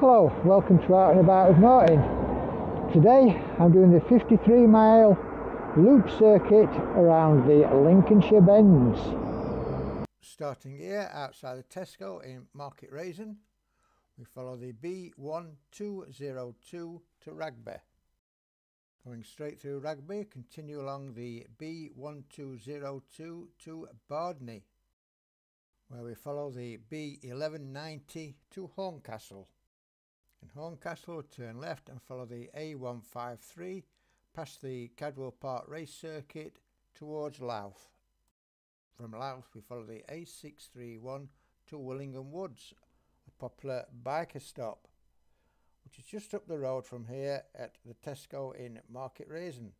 Hello, welcome to Out and About with Martin. Today I'm doing the 53 mile loop circuit around the Lincolnshire Bends. Starting here outside the Tesco in Market Rasen, we follow the B1202 to Wragby. Going straight through Wragby, continue along the B1202 to Bardney, where we follow the B1190 to Horncastle. In Horncastle, turn left and follow the A153 past the Cadwell Park race circuit towards Louth. From Louth, we follow the A631 to Willingham Woods, a popular biker stop which is just up the road from here at the Tesco in Market Rasen.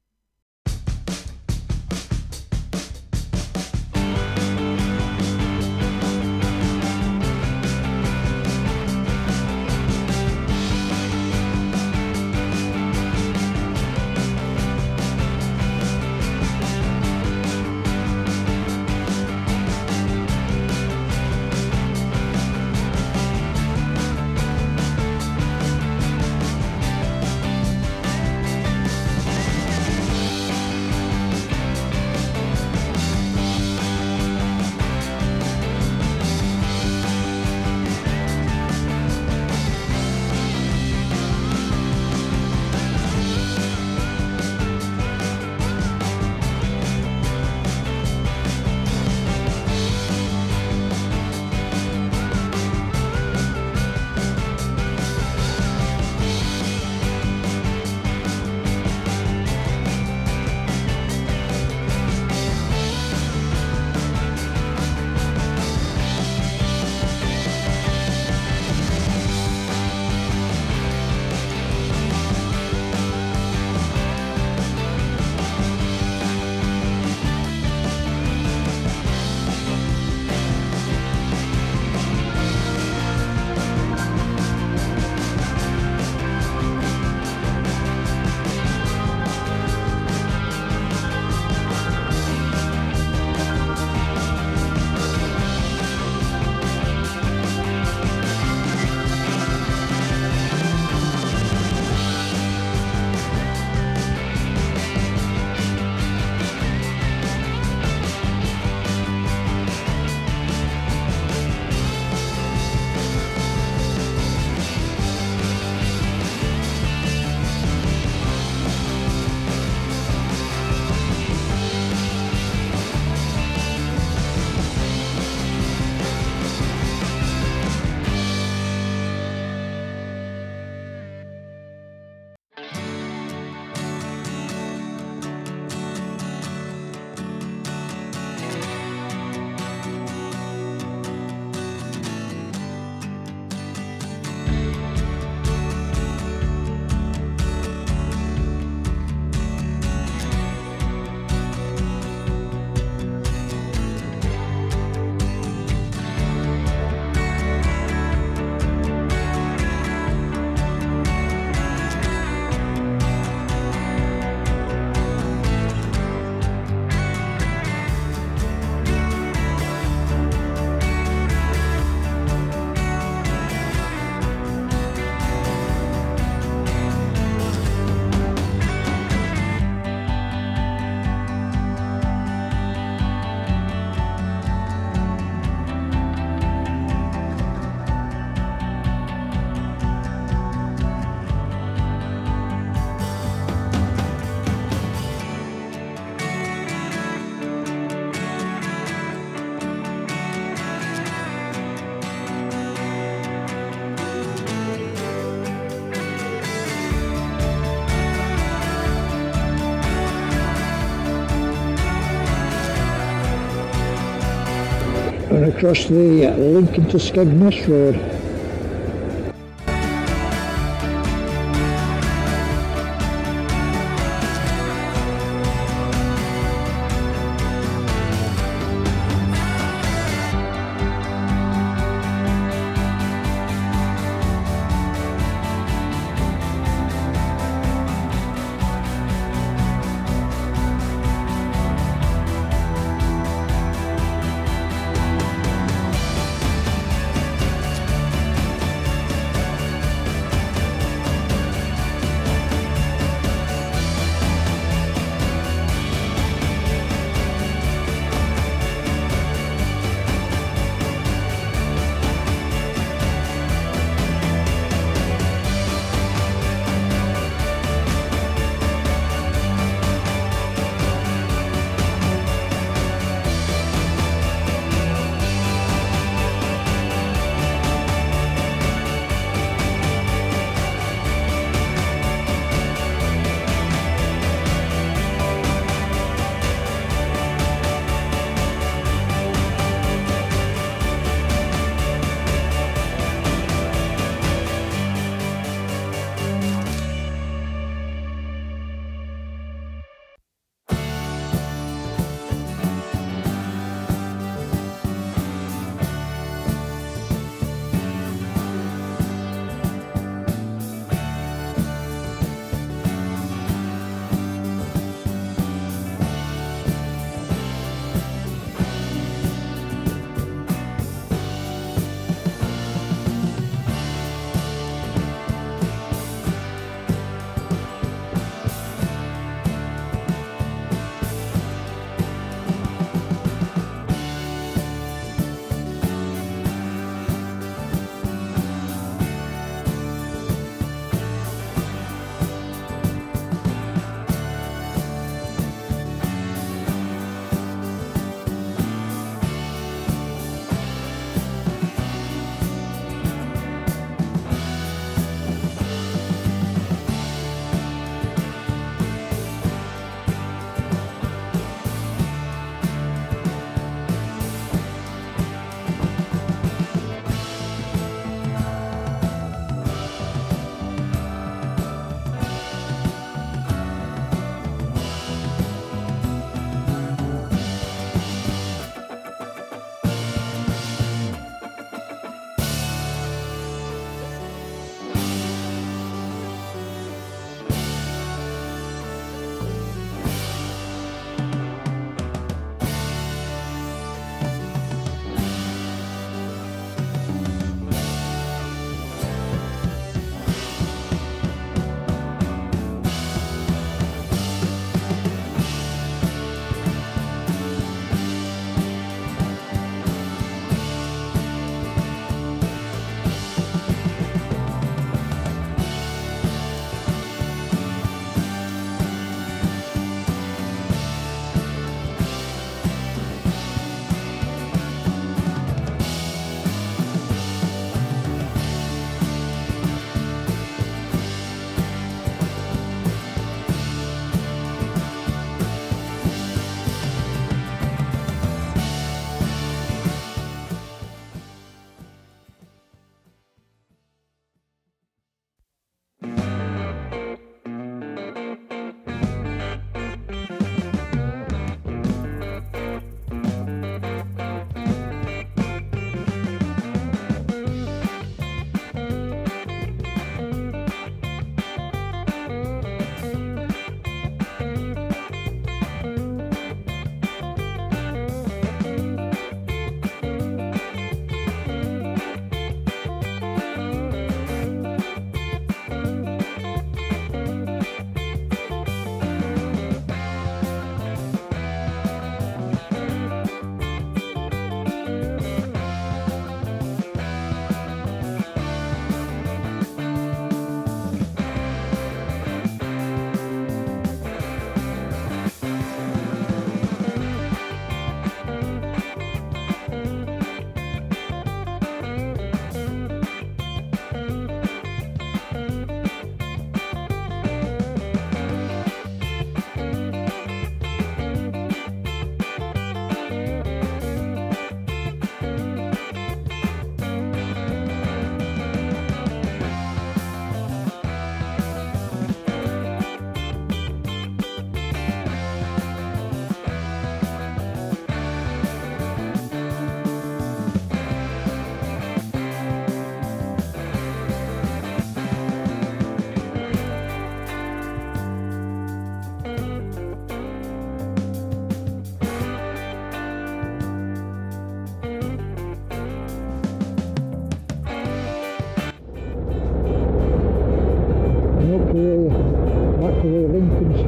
And across the uh, Lincoln to Skegness Road.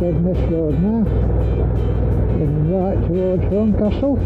This Road now, heading right towards Horncastle.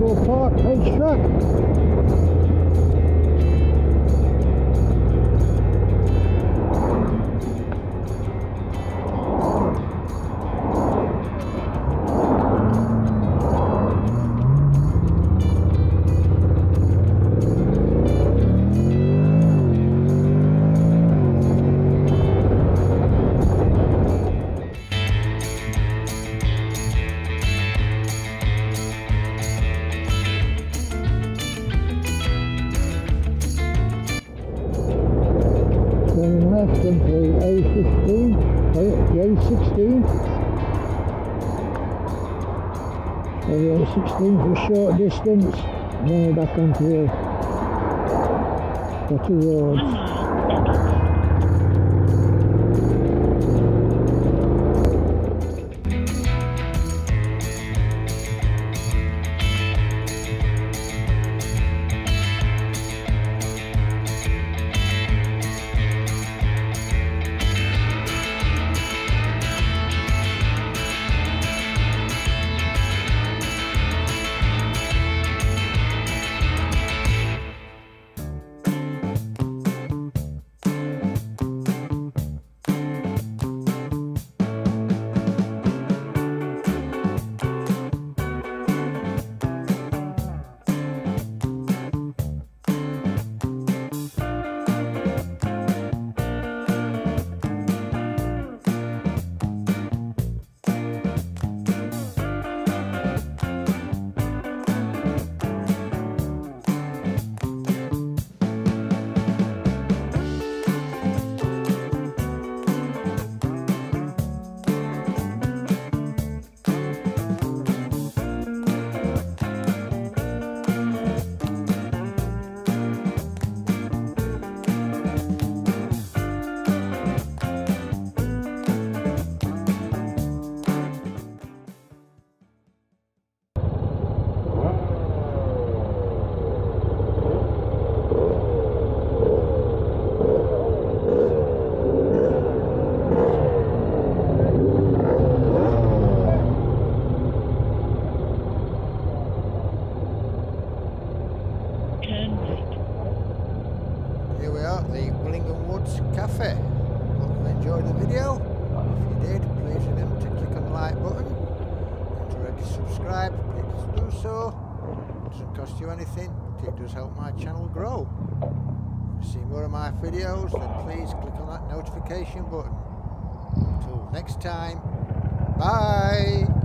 Park, Page Track. Turning A16 for short distance, and then we're back onto the, the two roads. Uh-huh. At the Willingham Woods Cafe. Hope you enjoyed the video. If you did, please remember to click on the like button. If you're already subscribed, please do so. It doesn't cost you anything, it does help my channel grow. To see more of my videos, then please click on that notification button. Until next time, bye!